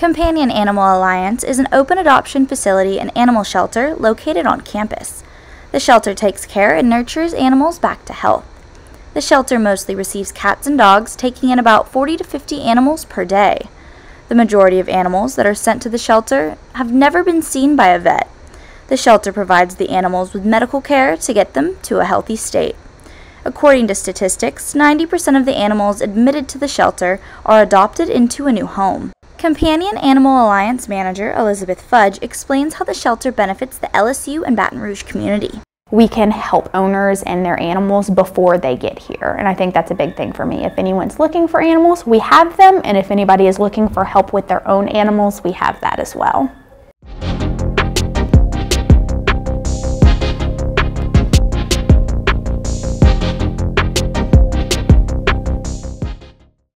Companion Animal Alliance is an open adoption facility and animal shelter located on campus. The shelter takes care and nurtures animals back to health. The shelter mostly receives cats and dogs, taking in about 40 to 50 animals per day. The majority of animals that are sent to the shelter have never been seen by a vet. The shelter provides the animals with medical care to get them to a healthy state. According to statistics, 90% of the animals admitted to the shelter are adopted into a new home. Companion Animal Alliance manager Elizabeth Fudge explains how the shelter benefits the LSU and Baton Rouge community. We can help owners and their animals before they get here, and I think that's a big thing for me. If anyone's looking for animals, we have them, and if anybody is looking for help with their own animals, we have that as well.